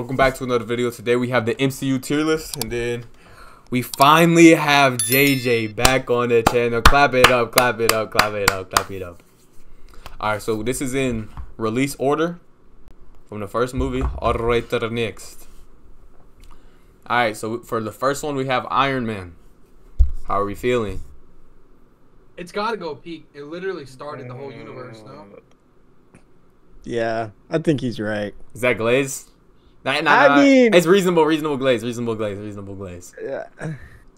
Welcome back to another video. Today we have the MCU tier list, and then we finally have JJ back on the channel. Clap it up, clap it up, clap it up, clap it up. Alright, so this is in release order from the first movie all the way to the next. Alright, so for the first one we have Iron Man. How are we feeling? It's got to go peak. It literally started the whole universe, no? Yeah, I think he's right. Is that Glaze? Nah, nah, I nah. mean- it's reasonable, reasonable Glaze, reasonable Glaze, reasonable Glaze. Yeah.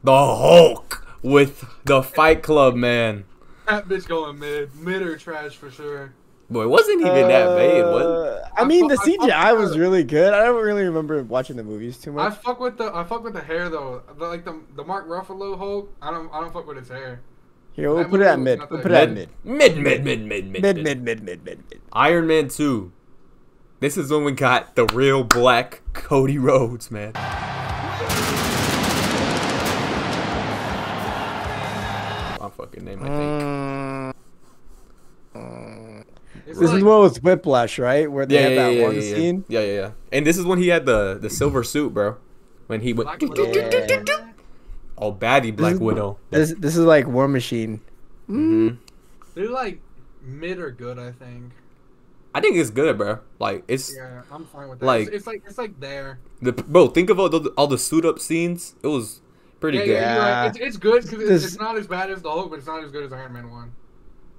The Hulk with the Fight Club man. That bitch going mid. Mid or trash for sure. Boy, it wasn't even that bad. What? Uh, I I mean, fu- the I CGI was really good. I don't really remember watching the movies too much. I much. fuck with the I fuck with the hair though. The, like the the Mark Ruffalo Hulk. I don't I don't fuck with his hair. Here, we'll that put it at mid. We'll put it at mid. Mid, mid, mid, mid, mid, Mid, mid, mid, mid, mid, mid. Iron Man 2. This is when we got the real black Cody Rhodes, man. My fucking name, I think. Mm, This like, is one with Whiplash, right? Where they Yeah, had yeah, that yeah, one yeah, yeah. scene. yeah, yeah, yeah. And this is when he had the the silver suit, bro. When he went, Black Widow. Yeah. oh, baddie Black is- Widow. This this is like War Machine. hmm They're like mid or good. I think. I think it's good, bro. Like it's Yeah, I'm fine with that. Like- it's, it's like it's like there. the bro. Think of all the all the suit up scenes. It was pretty Yeah, good. yeah, you're right. It's, it's good because it's, it's not as bad as the Hulk, but it's not as good as Iron Man one.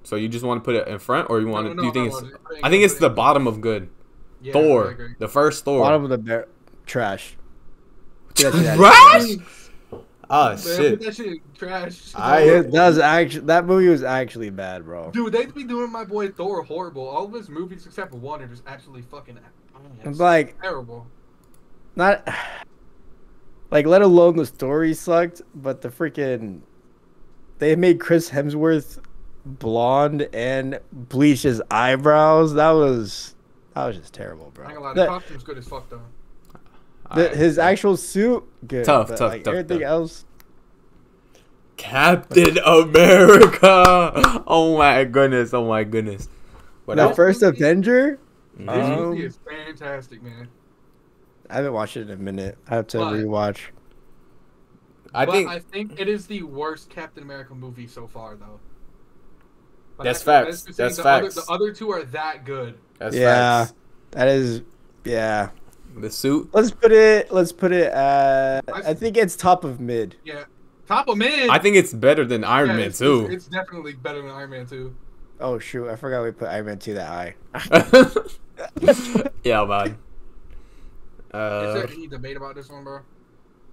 So you just want to put it in front, or you want to? No, do no, you think no, it's? no, put it I think it's the bottom of good. Yeah, Thor, the first Thor. Bottom of the bear. Trash. Put that shit at- Trash? Oh Man, shit! That shit trash. I- It- that actually that movie was actually bad, bro. Dude, they be doing my boy Thor horrible. All of his movies except for one are just absolutely fucking It's like terrible. not like let alone the story sucked, but the freaking they made Chris Hemsworth blonde and bleached his eyebrows. That was that was just terrible, bro. I ain't gonna lie, the The- costume's good as fuck though. The- Alright. his actual suit, good. Tough, but, tough, like, tough, Everything tough. else, Captain America. Oh my goodness! Oh my goodness! But the I, first Avenger. This. Um, movie is fantastic, man. I haven't watched it in a minute. I have to But- rewatch. I but think I think it is the worst Captain America movie so far, though. But That's I- facts. just That's saying the other- facts. the other two are that good. that's Yeah. facts. That is, yeah. The suit. Let's put it. Let's put it at. I- I think it's top of mid. Yeah, top of mid. I think it's better than Iron Yeah, Man it's, too. It's, it's definitely better than Iron Man 2. Oh shoot! I forgot we put Iron Man two that high. yeah, man. Is Uh, there any debate about this one, bro?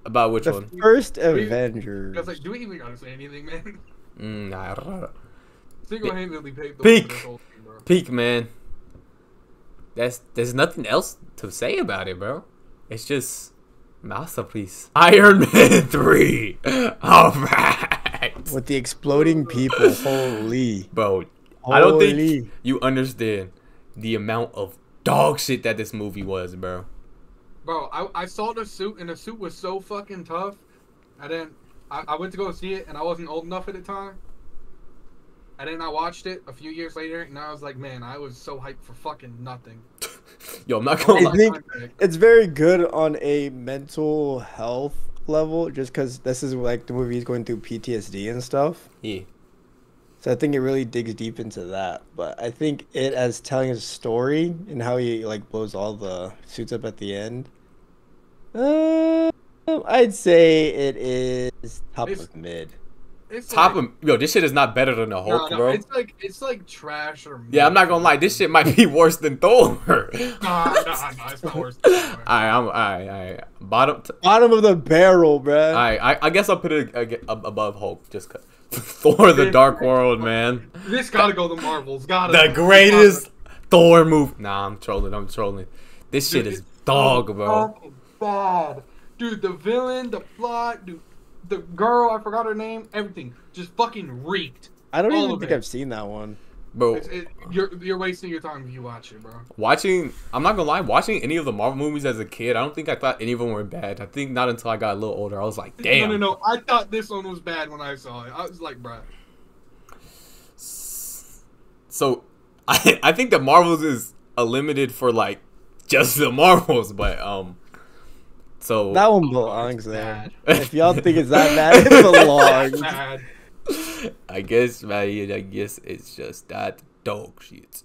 about which The one? first We- Avengers. I was like, do we even gotta say anything, man? Mm, nah. Single-handedly paved the way Peak. for this whole thing, bro. Peak, man. That's there's nothing else to say about it, bro. It's just masterpiece. Iron Man three. All right, with the exploding people. Holy. bro. I don't think you understand the amount of dog shit that this movie was, bro. Bro, I, I saw the suit and the suit was so fucking tough. And then I, I went to go see it and I wasn't old enough at the time. And then I watched it a few years later and I was like, man, I was so hyped for fucking nothing. Yo, I'm not gonna I lie. think- It's very good on a mental health level, just because this is like the movie is going through PTSD and stuff. Yeah. So I think it really digs deep into that. But I think it as telling a story and how he like blows all the suits up at the end. Uh, I'd say it is top It's- of mid. It's Top like, of yo, this shit is not better than the no, Hulk, no, bro. It's like it's like trash or Yeah, I'm not gonna lie. This shit might be worse than Thor. Nah, nah, nah, it's not worse. than Thor. Alright, I'm alright, alright. Bottom. T- Bottom of the barrel, bro. alright, I, I guess I'll put it ag- above Hulk just cause Thor: The Dark World, man. This gotta go to Marvels. Gotta The greatest Thor move. Nah, I'm trolling. I'm trolling. This shit Dude, is dog, so bro. fucking Bad, dude. The villain, the plot, dude, the girl. I forgot her name. Everything just fucking reeked. I don't even think it. I've seen that one. Bro, It's, it, you're you're wasting your time if you watch it, bro. watching. I'm not gonna lie. Watching any of the Marvel movies as a kid, I don't think I thought any of them were bad. I think not until I got a little older, I was like, damn. No, no, no. I thought this one was bad when I saw it. I was like, bro. So, I I think the Marvels is a limited for like just the Marvels, but um, So That one belongs it's there. If y'all think it's that bad, it belongs. Bad. I guess, man. I guess it's just that dog shit.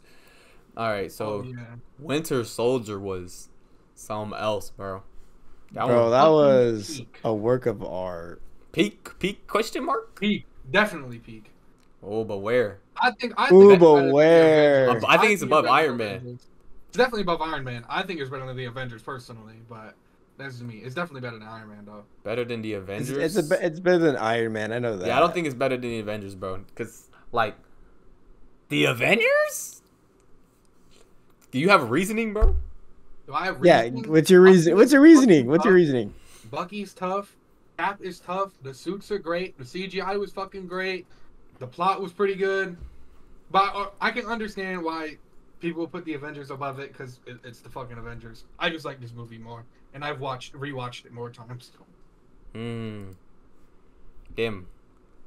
All right, so oh, yeah. Winter Soldier was something else, bro. That Bro, that was peak. a work of art. peak peak question mark. Peak. Definitely peak. Oh, but where? I think. I think it's but better than the where? Avengers. I think it's above Iron Man. Avengers. It's definitely above Iron Man. I think it's better than the Avengers personally, but that's just me. It's definitely better than Iron Man though. Better than the Avengers? it's, a, it's better than Iron Man. I know that. yeah, I don't think it's better than the Avengers, bro. Cause like the Avengers. Do you have a reasoning, bro? Do I have Yeah, what's your reason? What's your reasoning? What's your reasoning? Bucky's tough. Cap is tough. The suits are great. The CGI was fucking great. The plot was pretty good. But uh, I can understand why people put the Avengers above it because it, it's the fucking Avengers. I just like this movie more, and I've watched rewatched it more times. Hmm. Damn.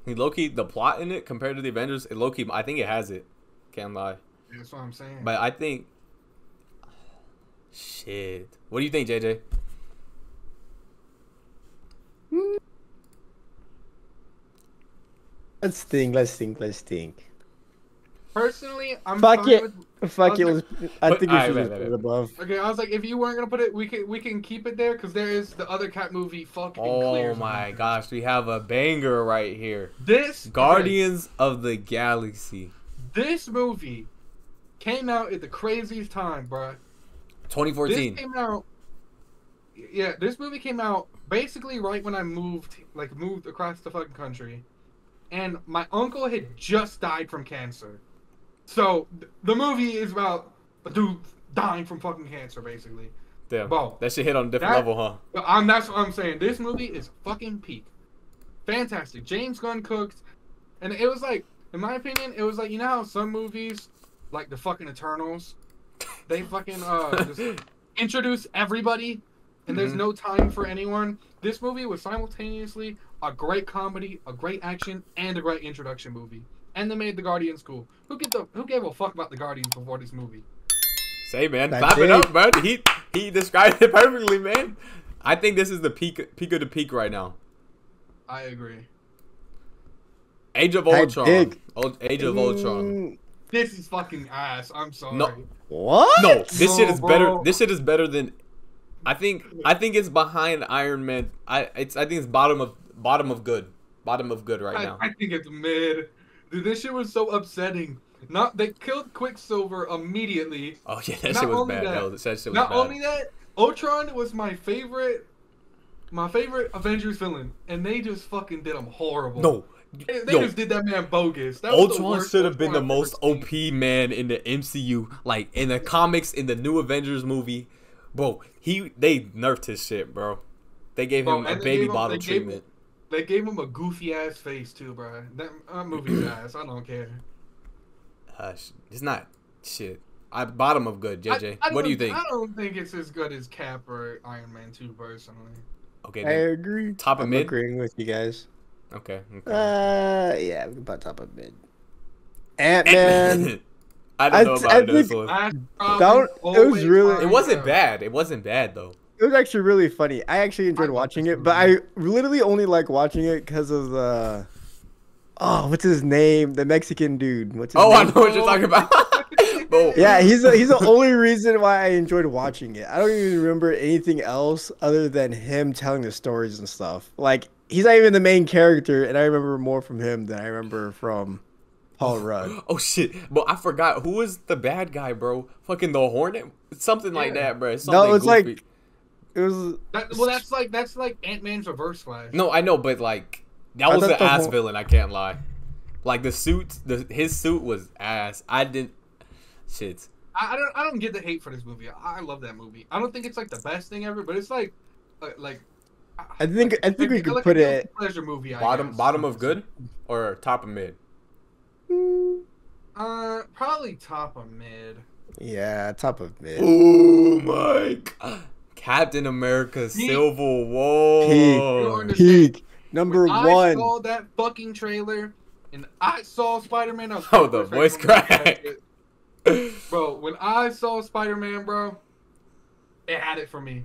Low key, the plot in it compared to the Avengers, it low I think it has it. Can't lie. That's what I'm saying. But I think. Shit. What do you think, JJ? Let's think. Let's think. Let's think. Personally, I'm Fuck fine it. with- Fuck it. Okay. Was, I think we should wait, just wait, put it above. Okay, I was like, if you weren't gonna put it, we can we can keep it there because there is the other cat movie. Fucking Oh clears my gosh, we have a banger right here. This okay, Guardians of the Galaxy. this movie came out at the craziest time, bruh. 2014. This came out. Yeah, this movie came out basically right when I moved, like moved across the fucking country, and my uncle had just died from cancer. So th- the movie is about a dude dying from fucking cancer, basically. Damn. Bro, That shit hit on a different that- level, huh? I'm, that's what I'm saying. This movie is fucking peak. Fantastic. James Gunn cooked, and it was like, in my opinion, it was like you know how some movies, like the fucking Eternals, they fucking uh just introduce everybody, and there's Mhm. no time for anyone. This movie was simultaneously a great comedy, a great action, and a great introduction movie. And they made the Guardians cool. Who get the who gave a fuck about the Guardians before this movie? Say, man, That's clap it it. up, bro. He he described it perfectly, man. I think this is the peak peak of the peak right now. I agree. Age of I Ultron. Age of Ultron. Mm, This is fucking ass. I'm sorry. No. What? No, this shit No, is better. This shit is better than. I think. I think it's behind Iron Man. I. It's. I think it's bottom of bottom of good. Bottom of good right I, now. I think it's mid. Dude, this shit was so upsetting. Not they killed Quicksilver immediately. oh yeah, that not shit was bad. that- was, that shit was Not bad. only that, Ultron was my favorite, my favorite Avengers villain, and they just fucking did him horrible. no, they, they yo, just did that man bogus. That Ultron should have been the most. OP man in the MCU. Like in the comics, in the new Avengers movie, bro. He they nerfed his shit, bro. They gave Bro, him a baby gave him- bottle they gave him- treatment. They gave him a goofy ass face too, bro. That, that movie's ass. I don't care. Hush, it's not shit. I bottom of good, JJ. I- I what do you think? I don't think it's as good as Cap or Iron Man 2, personally. Okay, I agree. Top of I'm mid? agreeing with you guys. okay. okay. Uh, yeah, we can put top of mid. Ant Man. I I don't know about I this think- one. That's Don't- it was really- It wasn't bad. It wasn't bad though. It was actually really funny. I actually enjoyed love watching it, but I literally only like watching it because of the. Oh, what's his name? The Mexican dude. What's his Oh, I know what you're talking about. Bro, Yeah, he's the, he's the only reason why I enjoyed watching it. I don't even remember anything else other than him telling the stories and stuff. Like he's not even the main character, and I remember more from him than I remember from Paul oh, Rudd. Oh shit! But I forgot who was the bad guy, bro. Fucking the Hornet, something like that, bro. No, Something it's like- goofy. It was That, well, that's like that's like Ant Man's Reverse Flash. No, I know, but like that I was an the ass Hor- villain. I can't lie. Like the suit, the his suit was ass. I didn't. Shit. I, I don't I don't get the hate for this movie. I, I love that movie. I don't think it's like the best thing ever, but it's like uh, like. I think I think we could like put a guilty it. pleasure movie. I Bottom guess. bottom of good or top of mid. Uh, probably top of mid. Yeah, top of mid. Oh my god. Captain America He- Civil War. Peak. Peak number When I saw that fucking trailer, and I saw Spider Man. Oh, the voice crack. Bro, when I saw Spider Man, bro, it had it for me.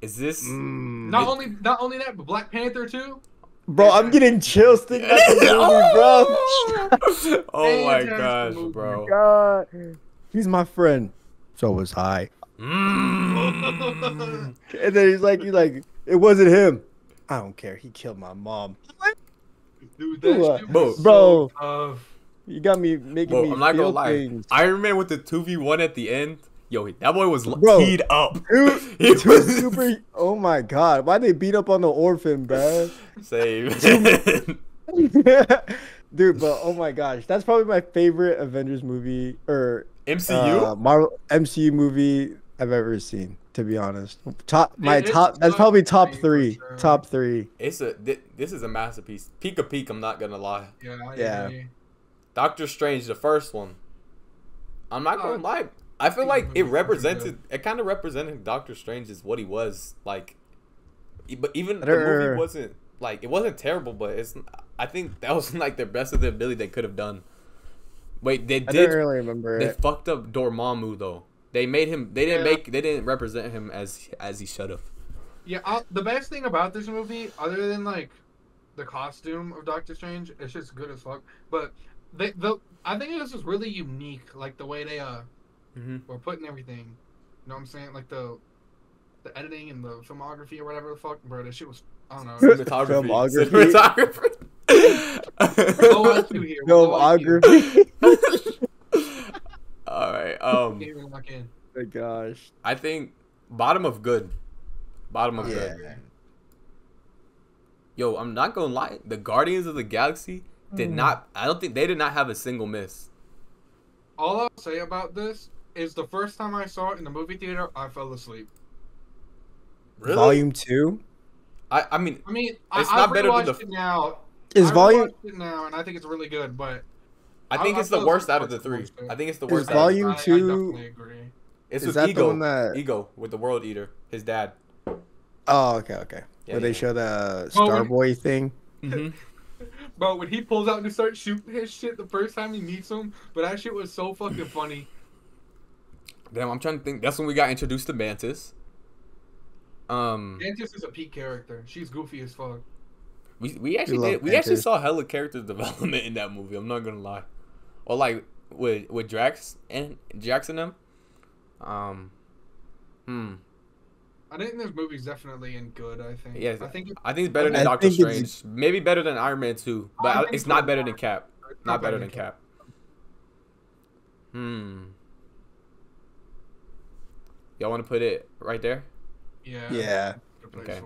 Is this? Mm. Not only not only that, but Black Panther too. Bro, I'm getting chills thinking about this movie, bro. oh my Fantastic gosh, movie. bro. God, he's my friend. So was I. Mm. And then he's like, he's like, it wasn't him. I don't care. He killed my mom. Dude, that Bro, shit was bro. so tough. You got me making Bro, me I'm not feel gonna lie. things. Iron Man with the two v one at the end. Yo, that boy was Bro. teed up. Dude, He two was- super. Oh my god, why they beat up on the orphan, bro? Save. Dude, but oh my gosh, that's probably my favorite Avengers movie or MCU. uh, Marvel MCU movie I've ever seen. To be honest, top my It- it's top. That's probably top three sure. Top three. it's a thi- this is a masterpiece. Peak of peak. I'm not gonna lie. Yeah, I Yeah. Doctor Strange, the first one. I'm not gonna Uh, lie. I feel like it represented. It kind of represented Doctor Strange as what he was like. But even the movie wasn't like it wasn't terrible. But it's. I think that was like the best of the ability they could have done. Wait, they I did. don't really remember They it. fucked up Dormammu though. They made him. They didn't Yeah. make. They didn't represent him as as he should have. Yeah, i the best thing about this movie, other than like the costume of Doctor Strange, it's just good as fuck. But they, the I think this is really unique, like the way they uh Mm-hmm. were putting everything. You know what I'm saying? Like the the editing and the filmography or whatever the fuck, bro. That shit was I don't know. Cinematography. Filmography. Cinematography. Here. Filmography. All right. Um, Can't even lock in. my gosh. I think bottom of good. Bottom of Yeah. good. Yo, I'm not gonna lie. The Guardians of the Galaxy did not. I don't think they did not have a single miss. All I'll say about this is the first time I saw it in the movie theater, I fell asleep. Volume two I. I mean, I mean, It's I, not I've better than the- it now. is I volume it now, and I think it's really good. But I I- think I it's the worst out of the three. too. I think it's the worst. out volume of two- I definitely agree. It's is with that the Ego. one that- Ego with the World Eater, his dad. Oh, okay, okay. Yeah, Where they yeah. show the when- Starboy thing. Mm-hmm. But when he pulls out and starts shooting his shit the first time he meets him, but that shit was so fucking funny. Damn, I'm trying to think. That's when we got introduced to Mantis. Um, Mantis is a peak character. She's goofy as fuck. we we actually love did. We actually saw hella character development in that movie. I'm not gonna lie. Or like with with Drax and Jackson and them. Um, hmm. I think this movie's definitely in good. I think. Yes, I think. I think it's better than I Doctor think it's- Strange. Maybe better than Iron Man two, but I I- it's not better than Cap. it's Not better than Cap. Hmm. Y'all want to put it right there? Yeah. Yeah. Okay.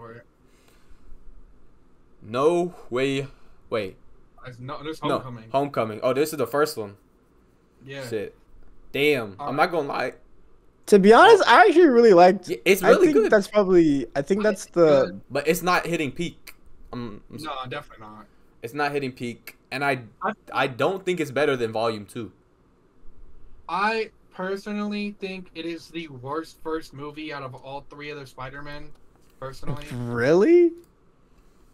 No way. Wait. It's no, there's No. homecoming. Homecoming. Oh, this is the first one. yeah. Shit. Damn. I'm not gonna lie. To be honest, I actually really liked. Yeah, It's I really think good, that's probably. I think that's the. Good. but it's not hitting peak. Um, I'm No, definitely not. it's not hitting peak, and I I- I don't think it's better than Volume Two. I personally think it is the worst first movie out of all three other Spider-Man. Personally, Really?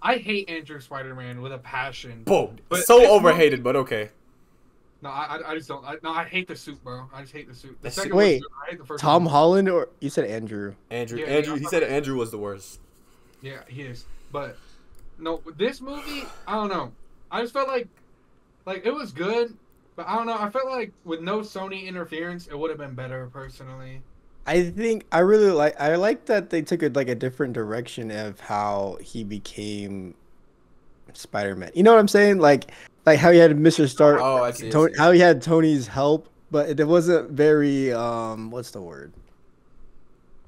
I hate Andrew Spider-Man with a passion. Boom. But so this overhated, but okay. No, I, I- I just don't. I, no, I hate the suit, bro. I just hate the suit. The That second shit- Wait, good. I hate the first Tom one. Holland or you said Andrew? Andrew. Yeah, Andrew. yeah, He said sorry. Andrew was the worst. Yeah, he is. But no, this movie, I don't know. I just felt like, like it was good, but I don't know. I felt like with no Sony interference, it would have been better personally. I think I really like. I like that they took it like a different direction of how he became Spider-Man. You know what I'm saying? Like, like how he had Mr. Stark, Oh, I see. I see. how he had Tony's help, but it wasn't very. Um, what's the word?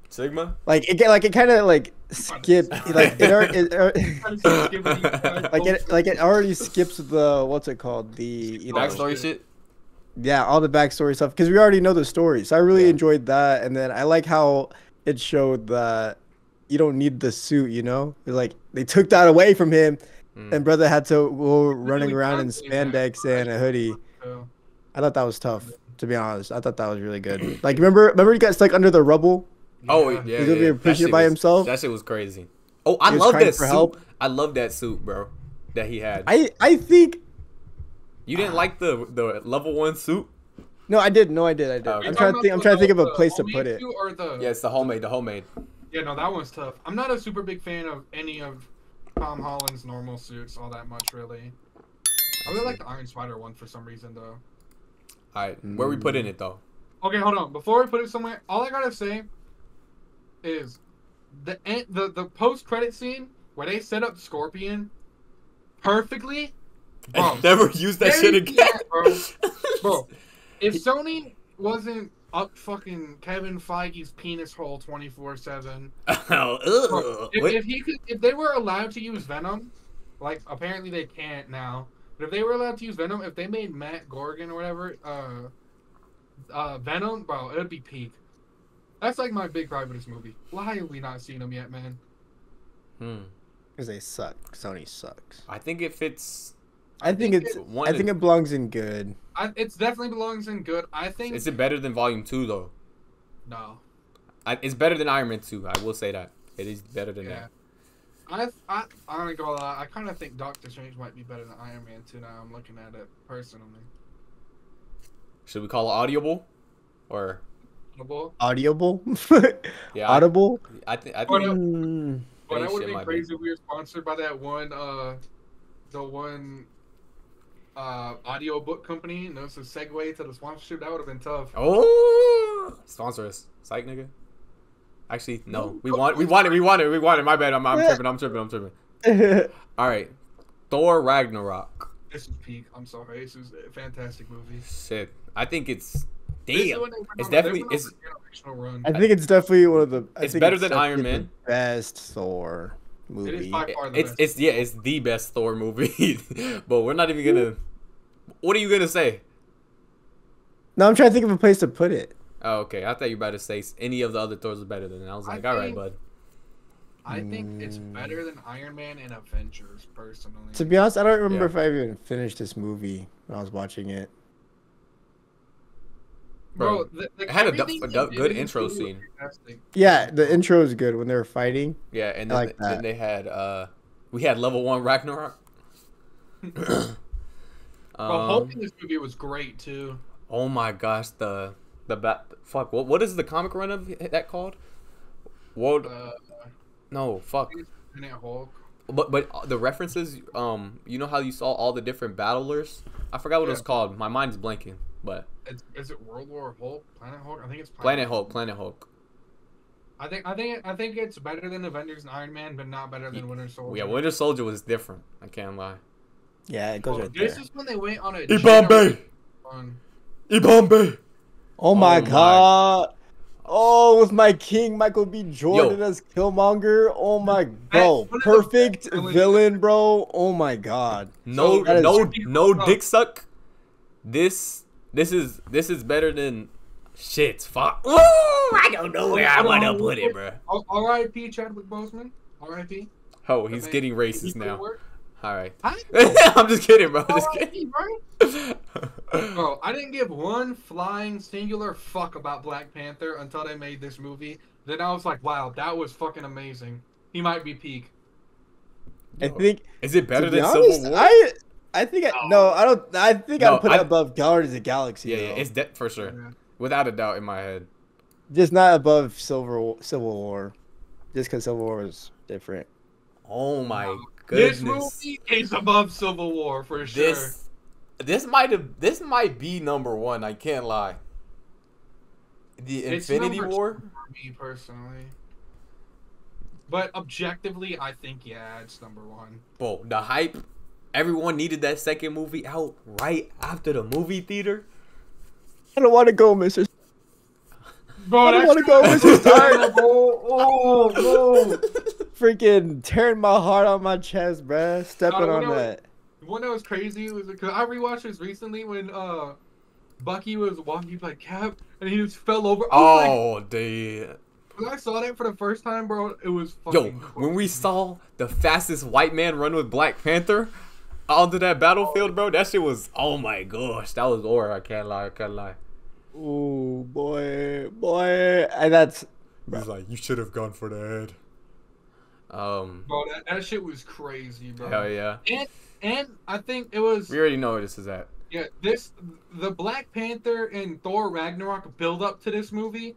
Sigma. Like it, like it kind of like skipped. Like it, al- it, al- like it, like it already skips the what's it called? The you know, Backstory shit. Yeah, all the backstory stuff because we already know the story. So I really Yeah. enjoyed that, and then I like how it showed that you don't need the suit. You know, It's like they took that away from him, Mm. and brother had to go running around in constantly that. spandex and a hoodie. I thought that was tough. To be honest, I thought that was really good. Like remember, remember he got stuck under the rubble. Oh yeah, yeah. He's gonna be yeah. a That by was- himself? That shit was crazy. Oh, I love crying that suit. help? I love that suit, bro. That he had. I I think you didn't like the the level one suit? no, I did. No, I did. I did. Oh, okay. I'm trying to think. I'm trying to think of a place to put it. Or the Yeah, it's the homemade. The homemade. Yeah, no, that one's tough. I'm not a super big fan of any of Tom Holland's normal suits all that much, really. I really like the Iron Spider one for some reason, though. All right, where we put in it though? Okay, hold on. Before we put it somewhere, all I gotta say is the en- the the post credit scene where they set up Scorpion perfectly. Bro, Never use that shit again, bad, bro. Bro, if Sony wasn't up fucking Kevin Feige's penis hole twenty four seven, if he could, if they were allowed to use Venom, like apparently they can't now, but if they were allowed to use Venom, if they made Mac Gargan or whatever, uh, uh, Venom, bro, it'd be peak. That's like my big gripe with this movie. Why have we not seen them yet, man? Hmm. Because they suck. Sony sucks. I think it fits. I think think it's. it- one I think it belongs in good. I, it's definitely belongs in good. I think Is it better than Volume Two though? no. I, it's better than Iron Man Two. I will say that it is better than Yeah. that. I I I don't gonna lie. I kind of think Doctor Strange might be better than Iron Man 2 now. I'm looking at it personally. Should we call it audible, or Audible. Audible. yeah? I- Audible. I, think I think no. Mm. But Any that would be might be. crazy if we were sponsored by that one, uh, the one, uh, audio book company. And this is a segue to the sponsorship. That would have been tough. Oh, sponsor us, psych nigga. Actually, no. No, We no, want, we want it, we want it, we want it. My bad. I'm, I'm tripping. I'm tripping. I'm tripping. All right, Thor Ragnarok. This is peak. I'm sorry. This is a fantastic movie. Shit, I think it's damn. when It's on- definitely- it's- run. I think it's definitely one of the. I It's think better than Iron Man. Best Thor It movie. is by far the It's best. it's yeah, it's the best Thor movie. but we're not even gonna. What are you gonna say? No, I'm trying to think of a place to put it. Oh, okay. I thought you were about to say any of the other Thors is better than. it. I was I like, all right, think- bud. I think it's better than Iron Man and Avengers, personally. To be honest, I don't remember Yeah. if I even finished this movie when I was watching it. Bro, Bro, the, the, it had a du- a du- good intro scene. fantastic. Yeah, the intro is good when they were fighting. Yeah, and then, like then they had uh, we had level one Ragnarok. But um, Hulk in this movie was great too. oh my gosh, the the bat. Fuck, what what is the comic run of that called? World? Uh, No, fuck. Planet Hulk. But but uh, the references, um, you know how you saw all the different battlers? I forgot what it was called. My mind's blanking. But Is, is it World War Hulk? Planet Hulk? I think it's Planet Hulk, Planet Hulk. I think I think I think it's better than Avengers and Iron Man, but not better than Winter Soldier. Yeah, Winter Soldier was different. I can't lie. Yeah, it goes Oh, right this is when they went on a Yibambe, generation run. Yibambe. Oh my Oh my- god. Oh, with my king Michael B. Jordan Yo. as Killmonger. Oh my bro. one of the Perfect villain, bro. Oh my god. No, So, no, no dick suck. This, this is this is better than shit. Fuck. Ooh, I don't know where I Hold want to put it, bro. R- R.I.P. Chadwick Boseman. R.I.P. Oh, he's Man, getting racist put now. All right. I, I'm just kidding, bro. Just R.I.P., kidding. bro. Bro, I didn't give one flying singular fuck about Black Panther until they made this movie. Then I was like, wow, that was fucking amazing. He might be peak. I think Is it better to be than honest, Civil War? I I think I, no, um, I don't I think No, I'd put I- it above Guardians of the Galaxy. yeah, yeah, it's de- for sure, Yeah. without a doubt in my head. just not above Silver Civil War. Just because Civil War was different. Oh my goodness. This movie is above Civil War for sure. This, this might have, this might be number one. I can't lie. The It's Infinity War. for me personally. But objectively, I think yeah, it's number one. Bro, the hype. Everyone needed that second movie out right after the movie theater. I don't want to go, Mister. Bro, I don't wanna shit go was with this time. terrible. Oh, no. Freaking tearing my heart on my chest, bruh. Stepping Uh, on when I was- that. One that was crazy was because I rewatched this recently when uh Bucky was walking by Cap and he just fell over. I was like, Oh, dude. when I saw that for the first time, bro, it was Yo, fucking. when we saw the fastest white man run with Black Panther onto that battlefield, bro, that shit was, oh my gosh, that was aura. I can't lie, I can't lie. Ooh, boy, boy, and that's He's like, you should have gone for the head. Um, bro, that, that shit was crazy, bro. hell yeah. And and I think it was We already know where this is at. yeah this the Black Panther and Thor Ragnarok build up to this movie.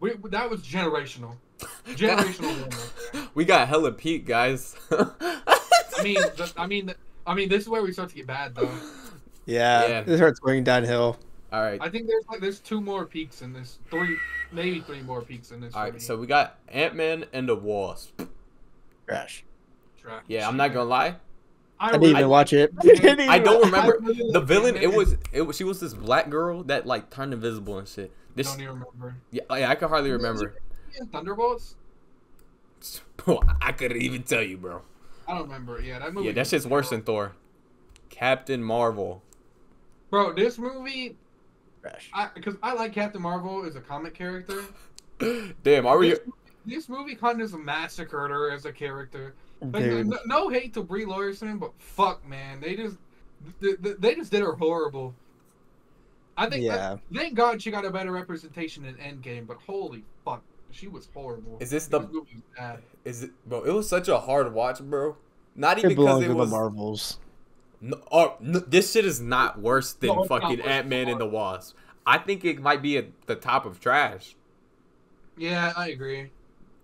We, that was generational. Generational. We got hella peak, guys. I mean, the, I mean, I mean, this is where we start to get bad, though. Yeah, Yeah. this starts going downhill. All right. I think there's like there's two more peaks in this, three, maybe three more peaks in this. All right, for me. So we got Ant Man and the Wasp. Trash. Trash. Yeah, I'm not gonna lie. I didn't even watch it. Didn't I even don't remember really the villain. It was it. was- She was this black girl that like turned invisible and shit. I This. don't even remember. Yeah, oh, yeah, I can hardly remember. Yeah, Thunderbolts. I couldn't even tell you, bro. I don't remember. Yeah, that movie. Yeah, that was shit's worse than. Thor. Captain Marvel. Bro, this movie, Trash. Because I like Captain Marvel as a comic character. Damn, are we? This, this movie kind of massacred her as a character. Like, no, no hate to Brie Larson, but fuck, man, they just they, they- they just did her horrible. I think. Yeah. thank God she got a better representation in Endgame, but holy fuck, she was horrible. Is this the? This movie. Is it, bro? It was such a hard watch, bro. Not even belongs because to it the was. Marvels. No, oh, no, this shit is not worse than No, fucking. Ant Man and the Wasp. I think it might be at the top of trash. Yeah, I agree.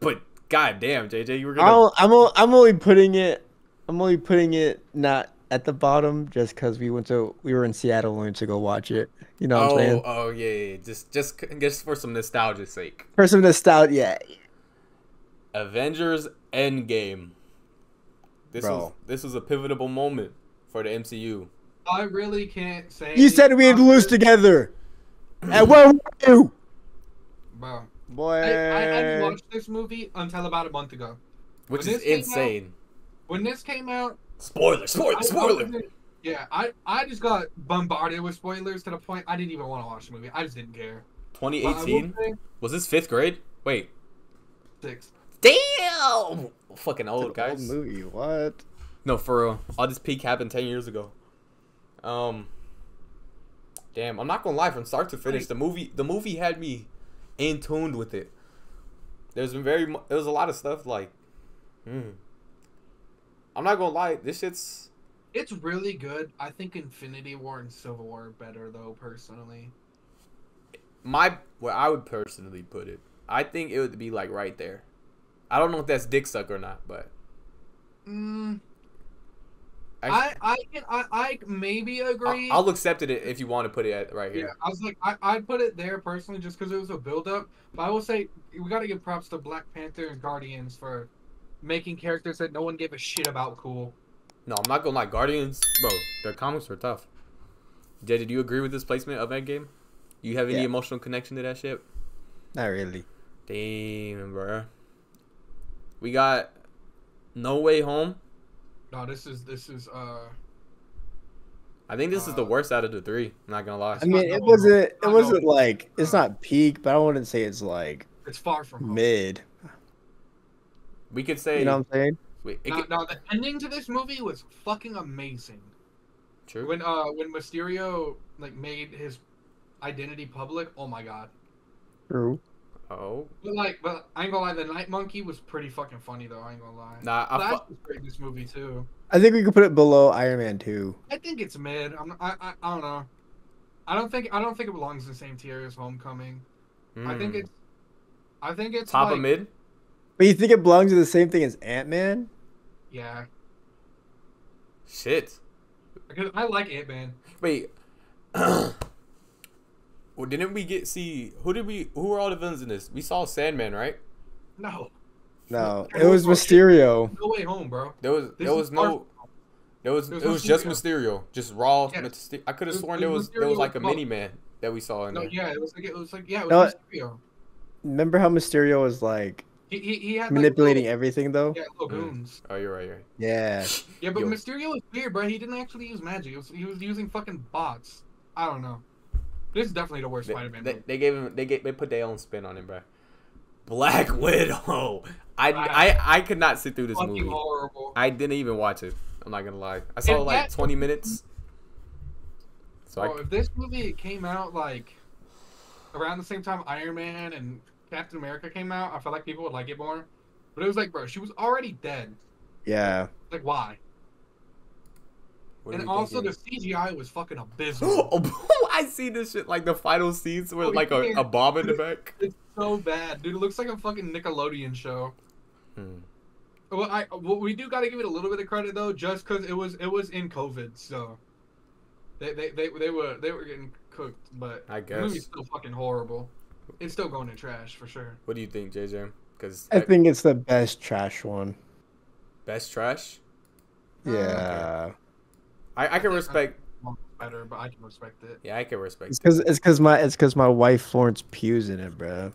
But goddamn, JJ, you were I gonna. don't, I'm o- I'm only putting it I'm only putting it not at the bottom just because we went to we were in Seattle and we went to go watch it. You know what I'm oh, saying? oh yeah, yeah, yeah. just just just for some nostalgia's sake. For some nostalgia, yeah. Avengers Endgame. This Bro. was this was a pivotal moment for the MCU. I really can't say. You said we'd to lose together. And where were you? Bro, Boy. I, I hadn't watched this movie until about a month ago. Which When is this came out- insane. When this came out, Spoiler, spoiler, spoiler. wasn't- Yeah, I, I just got bombarded with spoilers to the point I didn't even want to watch the movie. I just didn't care. But I will 2018? say Was this fifth grade? Wait. Six. Damn! Fucking It's an old movie. What? No, for real. All this peak happened 10 years ago. Um. Damn, I'm not gonna lie. From start to finish, the movie the movie had me in tuned with it. There's been very mu- there was a lot of stuff like, hmm. I'm not gonna lie. This shit's It's really good. I think Infinity War and Civil War are better though, personally. my where I would personally put it. I think it would be like right there. I don't know if that's dick suck or not, but Mm, I, I I can I, I maybe agree. I'll, I'll accept it if you want to put it at right yeah, here. I was like I I'd put it there personally just because it was a build up. But I will say we got to give props to Black Panther and Guardians for making characters that no one gave a shit about cool. No, I'm not gonna lie. Guardians, bro, their comics were tough. JJ, do you agree with this placement of Endgame? You have any Yeah. emotional connection to that shit? Not really. Damn, bro. We got No Way Home. No, this is this is uh I think this is the Uh, worst out of the three. I'm not gonna lie. I mean, it wasn't. It wasn't like it's not peak, but I wouldn't say it's like it's far from home. Mid. We could say. You know what I'm saying? wait, Now, could- now the ending to this movie was fucking amazing. true. When uh when Mysterio like made his identity public, oh my god. True. oh, But like, but I ain't gonna lie, the Night Monkey was pretty fucking funny though. I ain't gonna lie. nah. I Flash fu- was great in this movie too. I think we could put it below Iron Man 2. I think it's mid. I'm, I, I I don't know. I don't think I don't think it belongs in the same tier as Homecoming. I think Hmm. it's I think it's top like, of mid. But you think it belongs to the same thing as Ant Man? Yeah, Shit. because I like Ant Man. Wait. well, didn't we get see who did we who were all the villains in this? We saw Sandman, right? No, No, it was no. Mysterio. No way home, bro. There was This there is was far no from- there was it no was just Mysterio. Mysterio, just raw. Yes. Myster- I could have sworn there was was there was like a with mini man that we saw in No, there. yeah, it was like it was like yeah, it No, Mysterio. Remember how Mysterio was like He he, he had like, manipulating little- everything though? Yeah, little Mm. Oh, you're right. You're right. Yeah. Yeah, but Yo. Mysterio was weird, bro. He didn't actually use magic. Was, he was using fucking bots. I don't know. This is definitely the worst They, Spider-Man they, they gave him they gave they put their own spin on him, bro. Black Widow. I, Wow. I I could not sit through this movie. horrible. I didn't even watch it. I'm not gonna lie. I saw If like that- 20 minutes. So Bro, I, if this movie came out like around the same time Iron Man and Captain America came out, I felt like people would like it more. But it was like, bro, she was already dead. Yeah. Like, why? what and also thinking? the CGI was fucking abysmal. oh, I see this shit like the final scenes with Oh, like a, a bomb in the back. it's so bad, dude. It looks like a fucking Nickelodeon show. Hmm. Well, I well, we do got to give it a little bit of credit though, just because it was it was in COVID, so they they, they, they were they were getting cooked, but I the movie's guess. still fucking horrible. It's still going to trash for sure. What do you think, JJ? Because I think it's the best trash one. best trash. Yeah. I, I can respect. Better, but I can respect it. Yeah, I can respect. It's because it's because my it's because my wife Florence Pugh's in it, bro.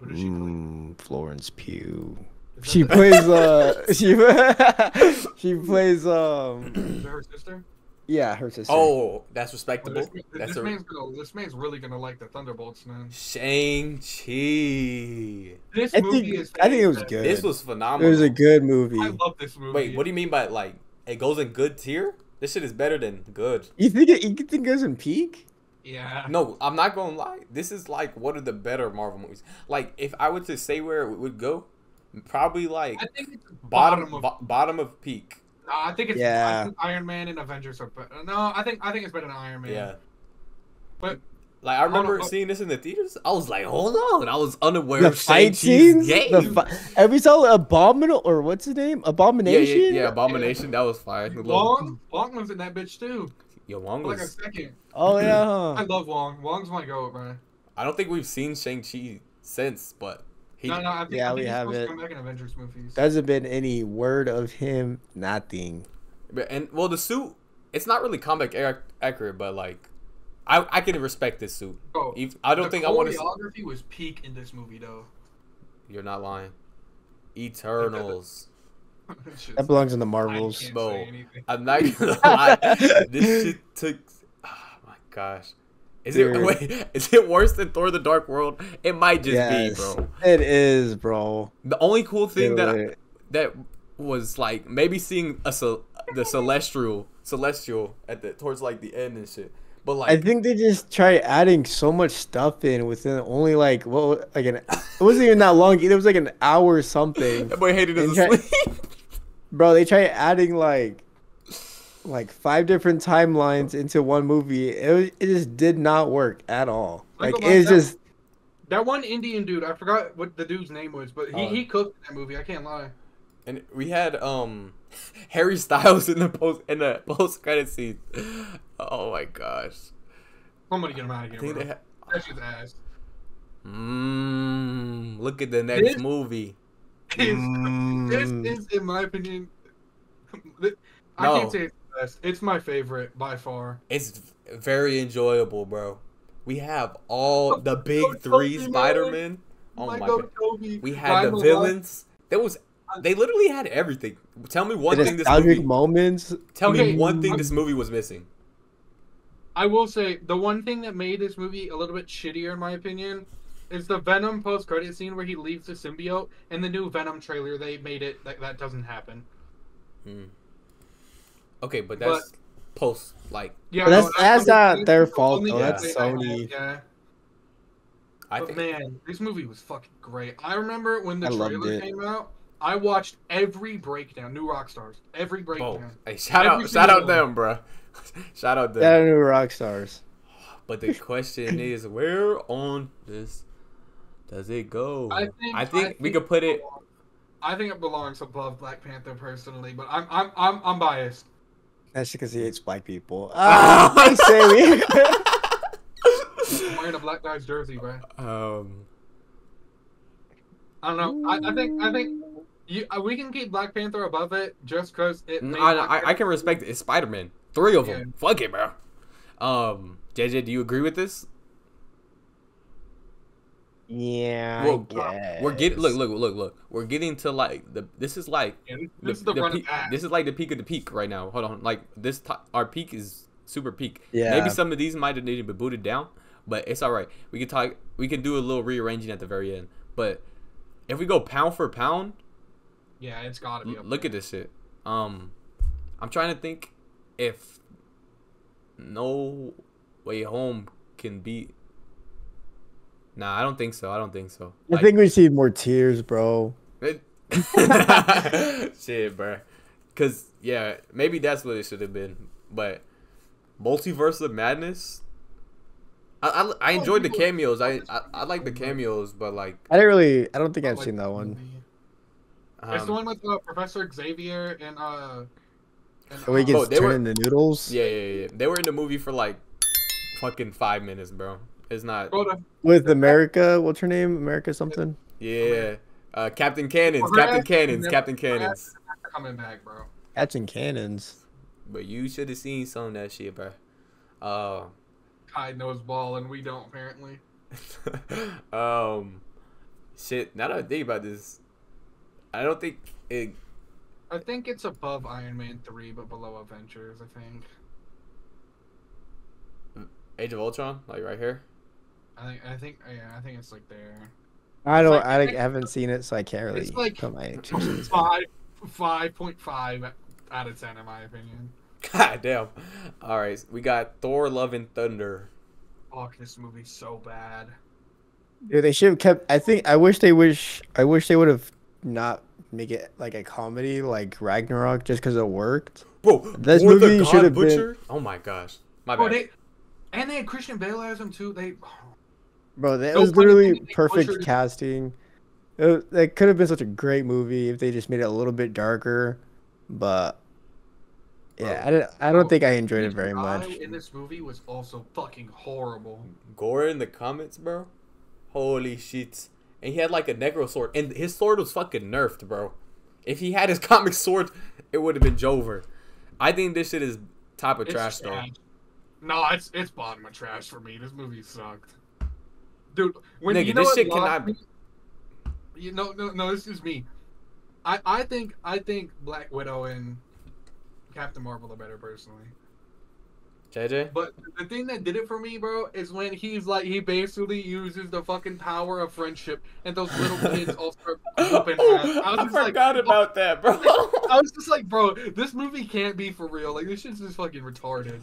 Who does she play? Mm, Florence Pugh. She plays uh she she plays um is that her sister? Yeah her sister. Oh, that's Well, respectable. this, That's this a man's gonna this man's really gonna like the Thunderbolts, man. Shang Chi. This I movie think is. I think it was good. This was phenomenal. it was a good movie. I love this movie. Wait, what do you mean by like it goes in good tier? This shit is better than good. You think it, you think it goes in peak? Yeah. No, I'm not gonna lie. This is like one of the better Marvel movies. Like if I were to say where it would go, probably like I think it's bottom bottom of. bo- bottom of peak. No, I think it's Yeah. I think Iron Man and Avengers are better. No, I think I think it's better than Iron Man. Yeah. But Like I remember on, oh. seeing this in the theaters. I was like, hold on. I was unaware The of fight Shang-Chi's scenes, game. the fi- every time Abominable or what's his name? Abomination. yeah, yeah, Abomination. That was fire. The little- Wong, Wong was in that bitch too. Yo, Wong For like a second. Oh yeah. I love Wong. Wong's my goat, man. I don't think we've seen Shang Chi since, but he. no, no, I think, Yeah, I think we he's have supposed to it. come back in Avengers movies. There hasn't been any word of him. Nothing. But- And well, the suit. It's not really comic accurate, but like, I I can respect this suit. Oh, If- I don't think I want to. choreography was peak in this movie though. You're not lying. Eternals. That belongs in the I Marvels. can't Bro. say anything. I'm not gonna lie. this shit took. Oh my gosh. Is it Dude. wait? Is it worse than Thor: The Dark World? It might just yes, be, bro. it is, bro. The only cool thing that I, that was like maybe seeing a the celestial celestial at the towards like the end and shit. But like I think they just try adding so much stuff in within only like what like an it wasn't even that long. It was like an hour or something. that boy hated his And try- Bro, they try adding like like five different timelines into one movie. It it just did not work at all. Like, Like about it's that- just That one Indian dude, I forgot what the dude's name was, but he, Oh. he cooked in that movie. I can't lie. and we had um Harry Styles in the post in the post credit scene. Oh my gosh. Somebody get him out of here, bro. they had. That's just ass. Mmm. Look at the next This- movie. This, Mm. this is, in my opinion, I No. can't say it's the best. It's my favorite by far. It's very enjoyable, bro. We have all the big Go three Tobey. Spider-Man. Oh my my god. Tobey. We had Ryan the Malone. villains. There was they literally had everything. Tell me one the thing this movie. moments. Tell Okay, me one thing I'm- this movie was missing. I will say the one thing that made this movie a little bit shittier, in my opinion, is the Venom post-credit scene where he leaves the symbiote. In the new Venom trailer, they made it that that doesn't happen. Hmm. Okay, but that's post like Yeah, But that's- no, that's the- not their fault, though. thing That's they- Sony. Yeah, I but think man, this movie was fucking great. I remember when the I trailer came out. I watched every breakdown, New Rockstars, every oh, breakdown. hey, shout Every out shout out single them, bruh. shout out them. Yeah, New Rockstars. But the question is, where on this does it go? I think I think we could put it. I think it belongs above Black Panther personally, but I'm I'm I'm, I'm biased. That's because he hates black people. Ah, I say we. I'm wearing a black guy's jersey, bro. Um, I don't know. I, I think I think you uh, we can keep Black Panther above it just because it. I, I, I can respect it. It's Spider Man. Three of them. Yeah. Fuck it, bro. Um, JJ, do you agree with this? Yeah, Well, I guess. We're getting look, look, look, look. We're getting to like the. This is like Yeah, this, the, is the, the run peak, of this is like the peak of the peak right now. Hold on, like this to, our peak is super peak. Yeah. Maybe some of these might have needed to be booted down, but it's all right. We can talk. We can do a little rearranging at the very end. But if we go pound for pound, yeah, it's gotta be. l- Up look at this shit. Um, I'm trying to think if No Way Home can beat. Nah, I don't think so. I don't think so. I think we see more tears, bro. It- Shit, bro. Cause yeah, maybe that's what it should have been. But multiverse of madness. I, I, I enjoyed the cameos. I, I I like the cameos, but like I didn't really. I don't think I I've like seen that one. movie. it's the um, one with uh, Professor Xavier and uh. And, Oh, he gets Oh, they were- turned into noodles yeah, yeah, yeah. They were in the movie for like fucking five minutes, bro. It's not. with America. What's her name? America something. Yeah. Uh, Captain Cannons, Brad Captain Cannons, Captain Cannons. coming back, bro. Catching cannons. But you should have seen some of that shit, bro. Uh, Kai knows ball and we don't apparently. um, shit. Now that I think about this, I don't think it. I think it's above Iron Man three, but below Avengers. I think. Age of Ultron, like right here. I think. I think. Yeah, I think it's like there. I don't. like- I like, haven't seen it, so I can't really It's like put my five, five point five out of ten in my opinion. God damn. All right, we got Thor: Love and Thunder. Fuck, this movie's so bad. Dude, they should have kept. I think. I wish they wish. I wish they would have not make it like a comedy like Ragnarok just because it worked. Bro, This movie should have been- Oh my gosh, my Oh, bad. they and they had Christian Bale as him too. They Bro, that No was literally thing, perfect butchered- casting. It, that could have been such a great movie if they just made it a little bit darker, but yeah, I, didn't, I don't think I enjoyed it very much. In this movie was also fucking horrible. Gorr in the comments, bro. Holy shit. And he had like a Necrosword, and his sword was fucking nerfed, bro. If he had his comic sword, it would have been Jover. I think this shit is top of It's trash, though. trash. No, it's it's bottom of trash for me. This movie sucked. Dude, when Nigga, you know this shit cannot- me- You know, no, no, this is me. I I think I think Black Widow and Captain Marvel are better personally. JJ? But the thing that did it for me, bro, is when he's like he basically uses the fucking power of friendship, and those little kids all start whooping oh, ass. I was I just like, forgot oh. about that, bro. I was just like, bro, this movie can't be for real. Like this shit's just fucking retarded.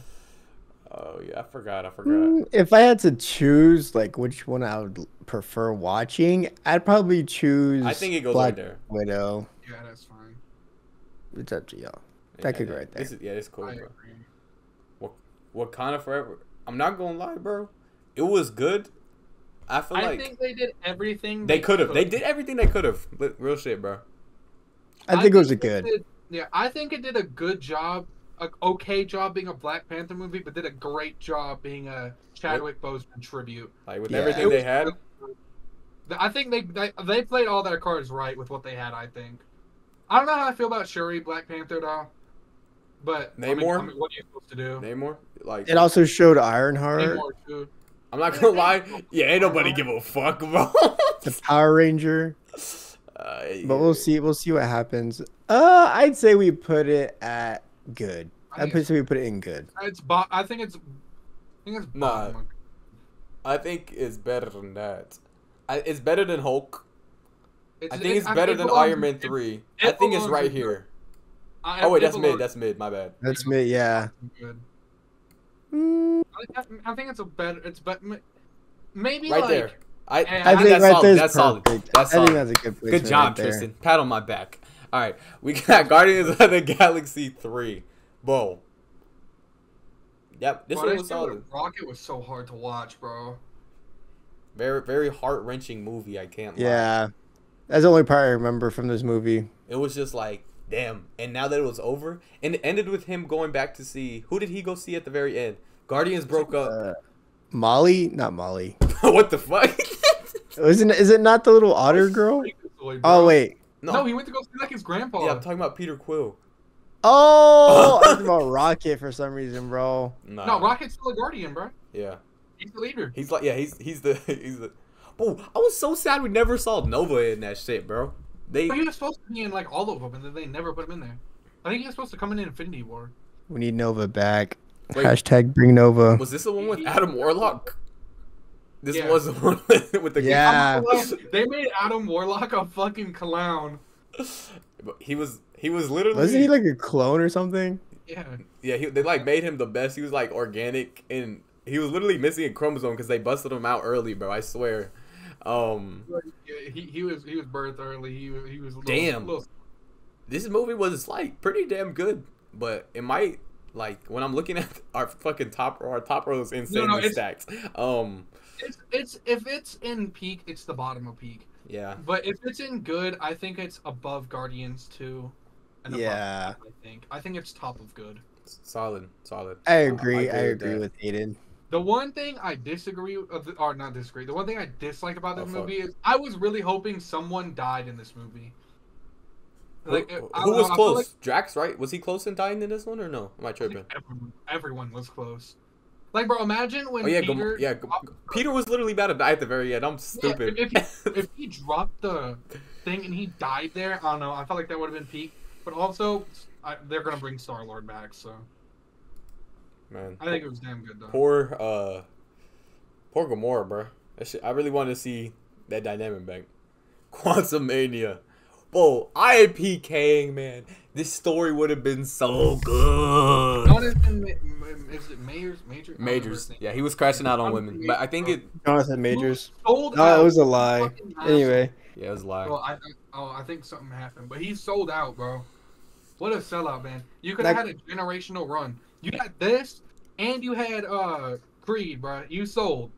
Oh yeah, I forgot. I forgot. Mm, If I had to choose like which one I would prefer watching, I'd probably choose. I think it goes Black right there. Widow. Yeah, that's fine. It's up to y'all. Yeah, That could yeah, go right This there. is, yeah, it's cool, I bro. agree. Wakanda Forever. I'm not gonna lie, bro. It was good. I feel I like I think they did everything they could have. They did everything they could have. Real shit, bro. I think it was a good. did- yeah, I think it did a good job, a okay job being a Black Panther movie, but did a great job being a Chadwick Boseman tribute. Like with Yeah. everything they had. I think they, they they played all their cards right with what they had. I think. I don't know how I feel about Shuri Black Panther though, but I mean- Namor? I mean, what are you supposed to do? Namor. Like It also showed Ironheart, Namor too. I'm not gonna lie. Yeah, ain't nobody give a fuck, about the Power Ranger. Uh, But we'll see. We'll see what happens. Uh, I'd say we put it at good. I I'd think we put it in good. It's bo- I think it's. I think it's Nah. bottom. I think it's better than that. I, it's better than Hulk. It's, I think it's I- better it than belongs- Iron Man three. it I think it's right here. I- Oh wait, it that's mid. That's mid. My bad. That's me. Yeah. good. Mm, I, I think it's a better. It's but maybe Right like, there. I, I I think that's right solid. there is That's solid. perfect. That's I think that's a good. Good job, right. Tristan. Pat on my back. All right, we got Guardians of the Galaxy three. Whoa. Yep, this bro, one was shit solid. Rocket was so hard to watch, bro. Very, very heart wrenching movie. I can't. lie. Yeah, that's the only part I remember from this movie. It was just like, damn. And now that it was over, and it ended with him going back to see who did he go see at the very end? Guardians broke up. Uh, Molly, not Molly. what the fuck? Isn't is it not the little otter girl? Boy. Oh wait. No. he went to go see like his grandpa. Yeah, I'm talking about Peter Quill. Oh, I was about Rocket for some reason, bro. Nah. no, Rocket's still a guardian, bro. Yeah. He's the leader. He's like, yeah, he's he's the he's the. Oh, I was so sad we never saw Nova in that shit, bro. They But he was supposed to be in like all of them, and then they never put him in there. I think he was supposed to come in Infinity War. We need Nova back. Wait. Hashtag bring Nova. was this the one with Adam Warlock? This Yeah. was the one with, with the Yeah. they made Adam Warlock a fucking clown. But he was he was literally Wasn't he like a clone or something? Yeah. yeah he, they like made him the best. He was like organic and he was literally missing a chromosome because they busted him out early, bro. I swear. Um, Yeah, he, he was he was birthed early. He was he was little, Damn. little- this movie was like pretty damn good, but it might like when I'm looking at our fucking top row, our top row is insanely no, it's- stacked. Um, It's it's if it's in peak, it's the bottom of peak. yeah, But if it's in good, I think it's above Guardians too. And above Yeah. Good, I think I think it's top of good. solid, solid. I agree. I, agree with agree that. with Hayden. The one thing I disagree, uh, with, or not disagree, the one thing I dislike about this Oh, fuck. movie is I was really hoping someone died in this movie. Who, Like, who I don't was know, I feel close? Drax, right? Was he close in dying in this one or no? Am I like tripping? everyone, everyone was close. Like, bro, imagine when Oh yeah, Peter, Gam- yeah. G- Peter was literally about to die at the very end. I'm Yeah, stupid. if, he, if he dropped the thing and he died there, I don't know. I felt like that would have been peak. But also, I, they're gonna bring Star Lord back, so Man, I think it was damn good though. poor, uh, poor Gamora, bro. Shit, I really wanted to see that dynamic back. Quantumania. Bro, IPKing, man. This story would have been so good. Jonathan, Ma- Ma- is it Majors? Major? I don't remember Majors. Yeah, he was crashing out on women. But I think it. Jonathan Majors. Sold No, it was a lie. Anyway, Yeah, it was a lie. Well, I, I oh I think something happened, but he sold out, bro. What a sellout, man! You could have had a generational run. You had this, and you had uh Creed, bro. You sold.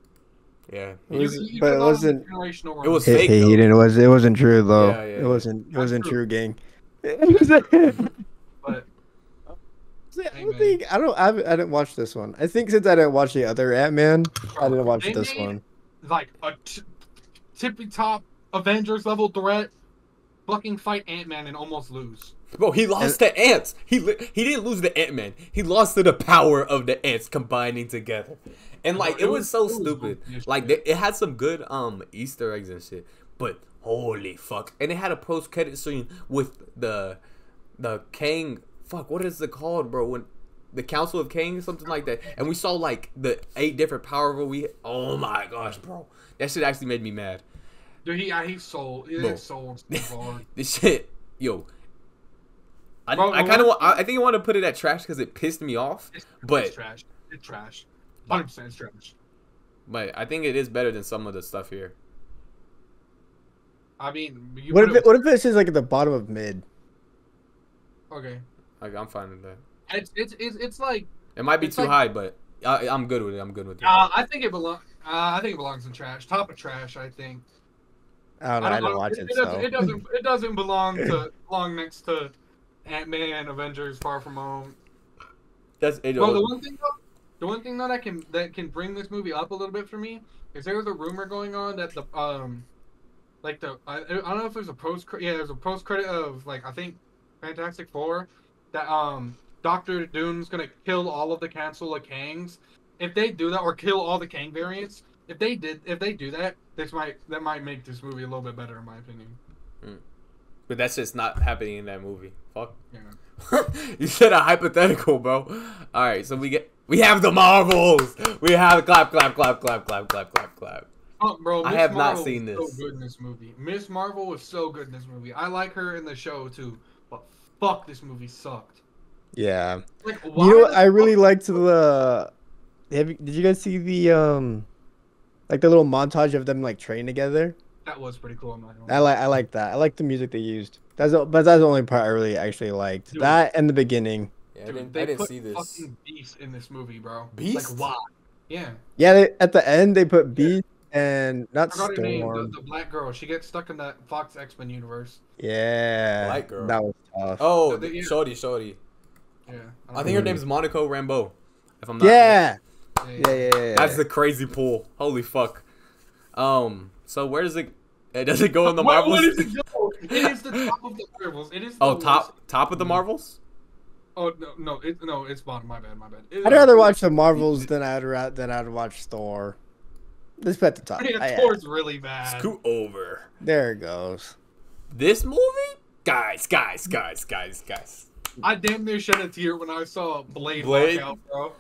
Yeah. it You- was, you- you but it could've gone with a wasn't. generational. It was Hey, fake, hey, though. Hayden, it was. It wasn't true though. Yeah, yeah, it wasn't. It wasn't true. true, gang. But See, I don't think I don't. I, haven't- I didn't watch this one. I think since I didn't watch the other Ant Man, I didn't watch They this made, one. like a t- tippy top Avengers level threat. Fucking fight Ant Man and almost lose. Bro, he lost to ants. He he didn't lose to Ant Man. He lost to the power of the ants combining together. And like Bro, it, was, so it was stupid. Like it had some good um Easter eggs and shit. But holy fuck! And it had a post credit scene with the the Kang. Fuck, what is it called, bro? When the Council of Kang, something like that. And we saw like the eight different power we. Oh my gosh, bro! That shit actually made me mad. Dude, he he sold. He Bro. sold so. This shit, yo. I, Bro, I kind of want. I I think I want to put it at trash because it pissed me off. It's, But- it's trash. It's trash. Hundred percent, trash. But I think it is better than some of the stuff here. I mean, you What if it, what if it's just like at the bottom of mid? Okay, Like I'm fine with that. it's it's it's, it's like It might be too like- high, but I, I'm good with it. I'm good with it. uh, I think it belongs. Uh, I think it belongs in trash. Top of trash. I think. I don't know. I, didn't watch it, it, so. doesn't, it doesn't. It doesn't belong to belong next to Ant Man, Avengers, Far From Home. That's it. Well, the one thing though, the one thing though that can that can bring this movie up a little bit for me is there was a rumor going on that the um, like the I, I don't know if there's a post yeah there's a post credit of like I think Fantastic Four that um Doctor Doom's gonna kill all of the council of Kangs. If they do that or kill all the Kang variants, if they did if they do that, this might that might make this movie a little bit better in my opinion. but that's just not happening in that movie. Fuck. Yeah. you said a hypothetical, bro. All right, so we get we have the Marvels. We have clap, clap, clap, clap, clap, clap, clap, clap. Oh, bro, I Miss have not seen this. So good in this movie. Miss Marvel was so good in this movie. I like her in the show too, but fuck, this movie sucked. yeah. Like, why You know what? I really liked the. Have you, did you guys see the um, like the little montage of them like training together? That was pretty cool. I'm not I like I like that. I like the music they used. That's the, but that's the only part I really actually liked. Dude. That and the beginning. Yeah, I Dude, didn't, they I didn't put see this. Fucking Beast in this movie, bro. Beast? Like why? Yeah. Yeah, they, at the end they put Beast and I not forgot her name. The, the black girl. She gets stuck in that Fox X Men universe. Yeah, Black girl. That was tough. Oh, The- the- yeah. Shorty, Shorty. Yeah. I think her Mhm. name's Monica Rambeau. If I'm not yeah. Yeah, yeah, yeah, yeah, yeah. That's the crazy pool. Holy fuck. Um. So where does it? Does it go in the What- Marvels? what is it go? It is the top of the Marvels. It is. oh, the top worst- top of the Marvels. Oh no, no, it, no, it's bottom. My bad, my bad. It- I'd rather watch the Marvels than I'd ra- than I'd watch Thor. Let's put at the top. Yeah, I- uh, Thor's really bad. Scoot over. there it goes. This movie, guys, guys, guys, guys, guys. I damn near shed a tear when I saw Blade, Blade? walk out, bro.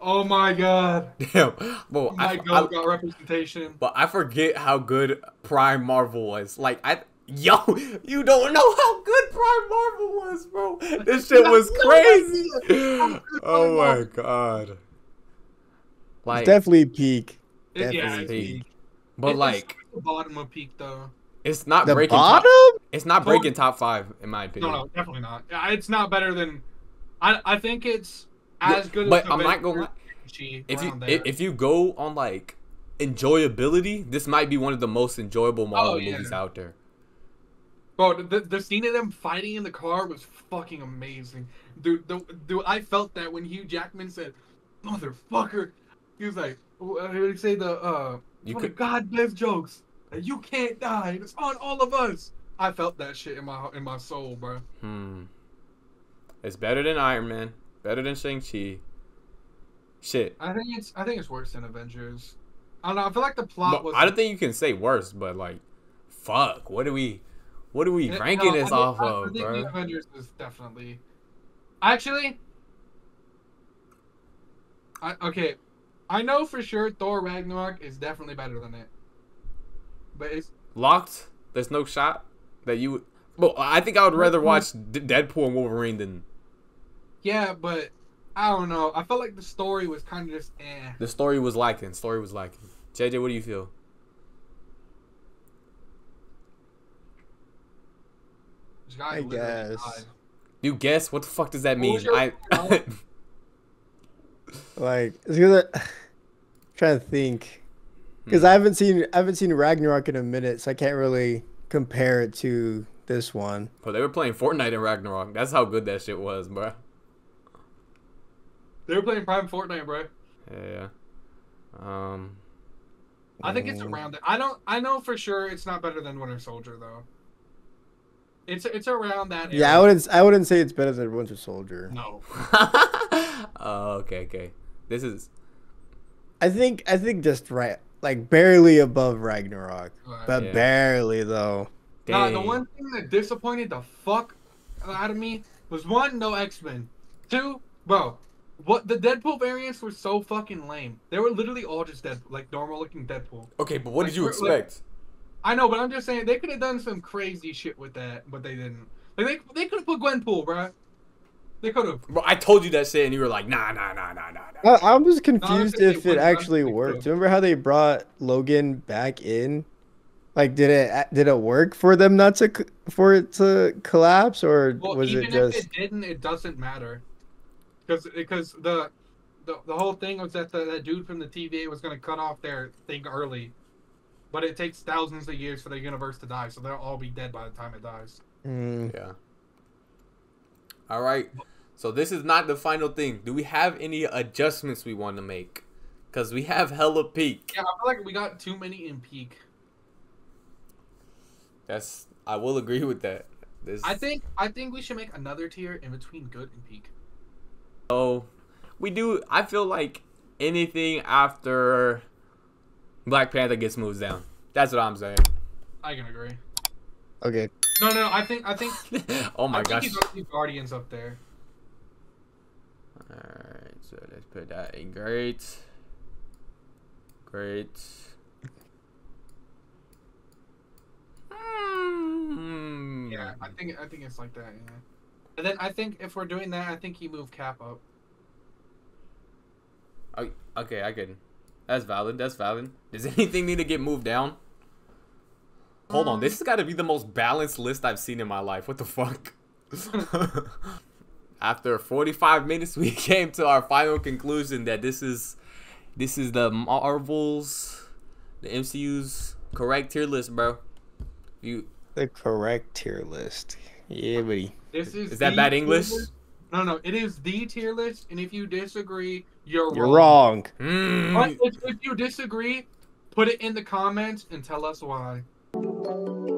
Oh my god. Damn, bro. Oh my I, god, I- got representation. but I forget how good Prime Marvel was. Like I, yo, you don't know how good Prime Marvel was, bro. This shit was crazy. Oh my god. Like, It's definitely peak. It- yeah, Definitely it's peak. peak. but It's like, the bottom of peak though. it's not The breaking. bottom? Top, it's not breaking top five in my opinion. no, no, definitely not. It's not better than. I I think it's as good but as I'm not gonna lie. Shang-Chi If you there. if you go on like enjoyability, this might be one of the most enjoyable oh, Marvel Oh, yeah. movies out there. Bro, the, the scene of them fighting in the car was fucking amazing. Dude, the, dude, I felt that when Hugh Jackman said, motherfucker. He was like, did say? The, uh, You could God best jokes. You can't die. It's on all of us. I felt that shit in my in my soul, bro. Hmm. It's better than Iron Man. Better than Shang Chi. Shit. I think it's I think it's worse than Avengers. I don't know. I feel like the plot But was. I don't think you can say worse, but like, fuck. What are we? What are we Yeah, ranking no, I this think- off I, I of, think bro? the Avengers is definitely. Actually, I okay, I know for sure Thor Ragnarok is definitely better than it. But it's Locked. There's no shot that you. would- Well, I think I would rather watch D- Deadpool and Wolverine than yeah, but I don't know. I felt like the story was kind of just eh. the story was lacking. Story was lacking. JJ, what do you feel? I guess. died. You guess what the fuck does that mean? I. Like, it's because I, trying to think, because Hmm. I haven't seen I haven't seen Ragnarok in a minute, so I can't really compare it to this one. But they were playing Fortnite in Ragnarok. That's how good that shit was, bro. They were playing Prime Fortnite, bro. Yeah. Yeah. Um. I think it's around it. I don't. I know for sure it's not better than Winter Soldier though. It's it's around that. Yeah, I wouldn't I wouldn't say it's better than Winter Soldier. No. oh, okay, okay. This is I think I think just right, like barely above Ragnarok, Alright. but Yeah. barely though. Nah, the one thing that disappointed the fuck out of me was one, no X Men. Two, bro, what the Deadpool variants were so fucking lame. They were literally all just dead, like normal looking Deadpool. Okay, but what Like, did you we're- like- expect? I know, but I'm just saying they could have done some crazy shit with that, but they didn't. Like they they could have put Gwenpool, bro. They could have. Bro, I told you that shit, and you were like, nah, nah, nah, nah, nah, nah. I, I'm just confused think if it actually I think worked. Remember how they brought Logan back in? Like, did it did it work for them not to for it to collapse, or Well, was even it just? if it didn't, it doesn't matter, because because the, the the whole thing was that the, that dude from the TVA was gonna cut off their thing early, but it takes thousands of years for the universe to die, so they'll all be dead by the time it dies. Mm, Yeah. All right. So this is not the final thing. Do we have any adjustments we want to make? Cause we have hella peak. Yeah, I feel like we got too many in peak. That's I will agree with that. This I think I think we should make another tier in between good and peak. so we do. I feel like anything after Black Panther gets moved down. That's what I'm saying. I can agree. okay. No, no, no I think I think oh my I think gosh. Guardians up there. Alright, so let's put that in great. Great. Hmm. Yeah, I think I think it's like that. Yeah. And then I think if we're doing that, I think you move Cap up. Oh, okay, I can. That's valid. That's valid. Does anything need to get moved down? Hold on, this has got to be the most balanced list I've seen in my life. What the fuck? After 45 minutes, we came to our final conclusion that this is this is the Marvels, the MCU's correct tier list, bro. You The correct tier list. Yeah, buddy. This is is that bad English? No, no, it is the tier list, and if you disagree, you're, You're wrong. Hmm. But if, if you disagree, put it in the comments and tell us why. Música